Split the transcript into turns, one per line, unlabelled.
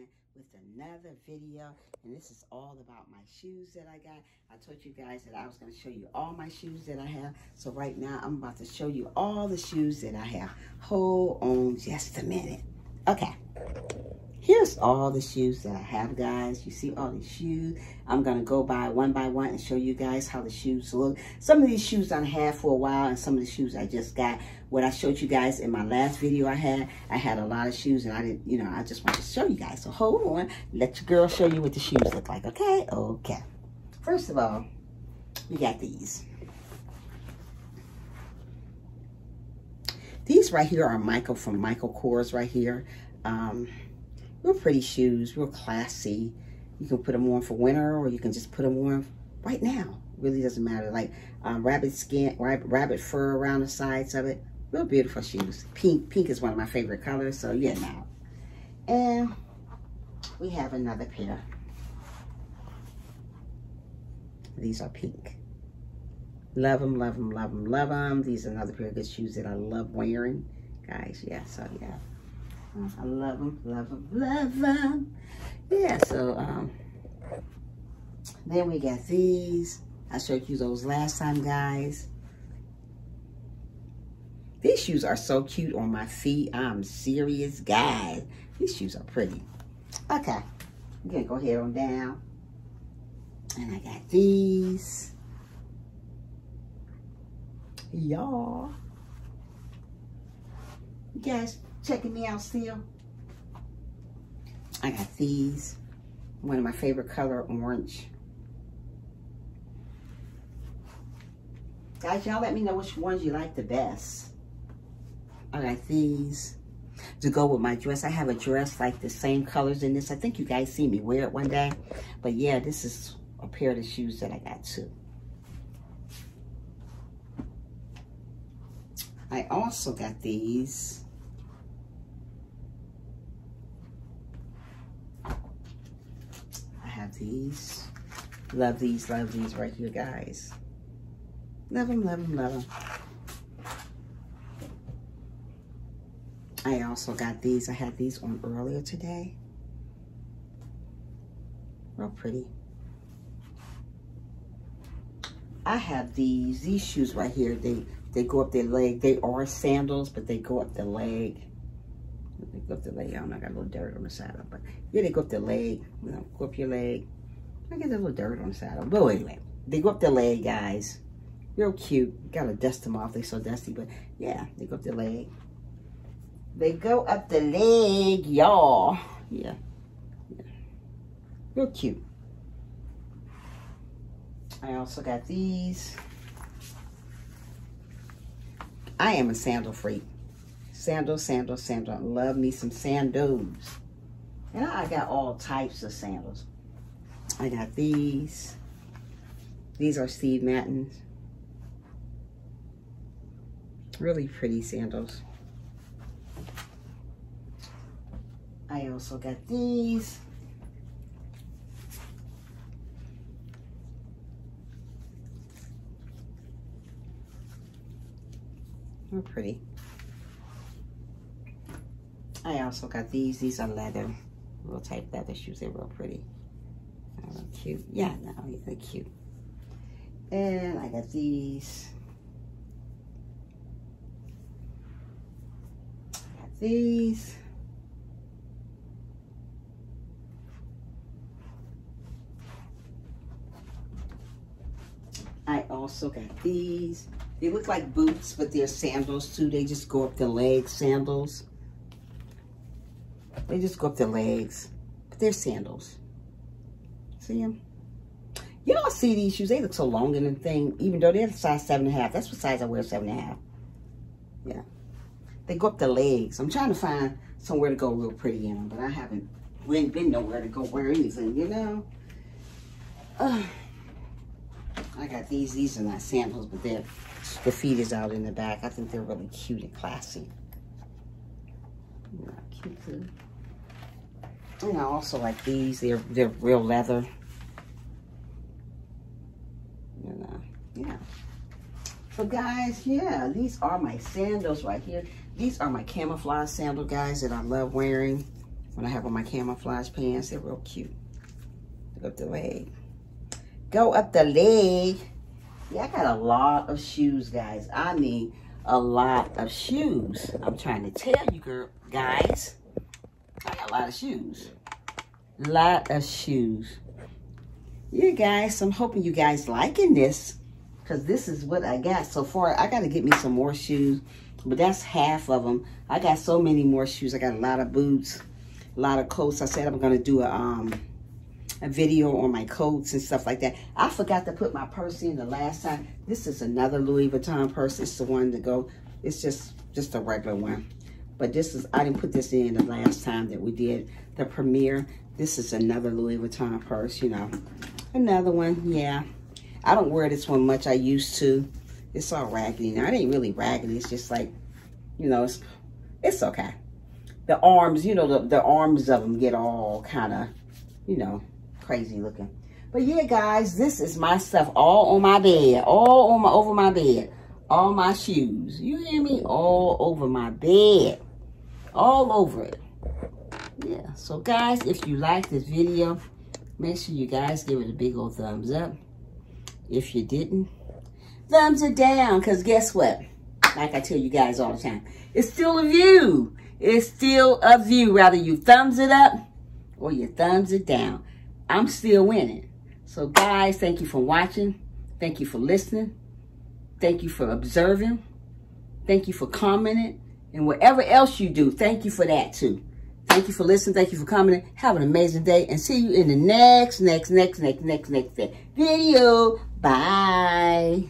again with another video and this is all about my shoes that I got. I told you guys that I was going to show you all my shoes that I have. So right now I'm about to show you all the shoes that I have. Hold on just a minute. Okay. Here's all the shoes that I have, guys. You see all these shoes. I'm going to go by one by one and show you guys how the shoes look. Some of these shoes I have for a while and some of the shoes I just got. What I showed you guys in my last video I had, I had a lot of shoes and I didn't, you know, I just want to show you guys. So hold on. Let your girl show you what the shoes look like, okay? Okay. First of all, we got these. These right here are Michael from Michael Kors right here. Um, real pretty shoes, real classy. You can put them on for winter or you can just put them on right now. Really doesn't matter. Like um, rabbit skin, rabbit, rabbit fur around the sides of it. Real beautiful shoes. Pink, pink is one of my favorite colors, so yeah, now. And we have another pair. These are pink. Love them, love them, love them, love them. These are another pair of good shoes that I love wearing. Guys, yeah, so yeah. I love them, love them, love them. Yeah, so um, then we got these. I showed you those last time, guys. These shoes are so cute on my feet. I'm serious, guys. These shoes are pretty. Okay, I'm gonna go ahead on down. And I got these. Y'all. Guys checking me out still? I got these. One of my favorite color, orange. Guys, y'all let me know which ones you like the best. I got these to go with my dress. I have a dress like the same colors in this. I think you guys see me wear it one day. But yeah, this is a pair of the shoes that I got too. I also got these. I have these. Love these, love these right here, guys. Love them, love them, love them. I also got these. I had these on earlier today. Real pretty. I have these, these shoes right here. They they go up their leg. They are sandals, but they go up the leg. They go up the leg. I don't know, I got a little dirt on the saddle, but yeah, they go up the leg. You know, go up your leg. I get a little dirt on the saddle. But anyway, they go up the leg, guys. Real cute. Gotta dust them off. They're so dusty, but yeah, they go up the leg. They go up the leg, y'all. Yeah. yeah. Real cute. I also got these. I am a sandal freak. Sandal, sandal, sandal. Love me some sandals. And I got all types of sandals. I got these. These are Steve Madden's. Really pretty sandals. I also got these. They're pretty. I also got these. These are leather. Real type leather shoes. They're real pretty. Cute. Yeah, no, they're cute. And I got these. I got these. I also got these. They look like boots, but they're sandals too. They just go up the legs, sandals. They just go up the legs, but they're sandals. See them? You don't see these shoes. They look so long in the thing, even though they're size seven and a half. That's what size I wear, seven and a half. Yeah. They go up the legs. I'm trying to find somewhere to go real pretty in them, but I haven't we ain't been nowhere to go wear anything, you know? Uh, I got these. These are not sandals, but they're, the feet is out in the back. I think they're really cute and classy. Yeah, cute too. And I also like these. They're they're real leather. You know, yeah. So guys, yeah, these are my sandals right here. These are my camouflage sandal guys that I love wearing. when I have on my camouflage pants. They're real cute. Look up the leg. Go up the leg. Yeah, I got a lot of shoes, guys. I mean, a lot of shoes. I'm trying to tell you, girl, guys. I got a lot of shoes. Lot of shoes. Yeah, guys, I'm hoping you guys liking this. Because this is what I got so far. I got to get me some more shoes. But that's half of them. I got so many more shoes. I got a lot of boots. A lot of coats. I said I'm going to do a... um a video on my coats and stuff like that. I forgot to put my purse in the last time. This is another Louis Vuitton purse. It's the one to go. It's just, just a regular one. But this is, I didn't put this in the last time that we did the premiere. This is another Louis Vuitton purse, you know. Another one, yeah. I don't wear this one much. I used to. It's all raggedy now. It ain't really raggedy. It's just like, you know, it's, it's okay. The arms, you know, the, the arms of them get all kind of, you know, crazy looking. But yeah, guys, this is my stuff all on my bed. All on my over my bed. All my shoes. You hear me? All over my bed. All over it. Yeah. So guys, if you like this video, make sure you guys give it a big old thumbs up. If you didn't, thumbs it down. Because guess what? Like I tell you guys all the time, it's still a view. It's still a view. Rather you thumbs it up or you thumbs it down. I'm still winning. So guys, thank you for watching. Thank you for listening. Thank you for observing. Thank you for commenting. And whatever else you do, thank you for that too. Thank you for listening. Thank you for coming. Have an amazing day. And see you in the next, next, next, next, next, next video. Bye.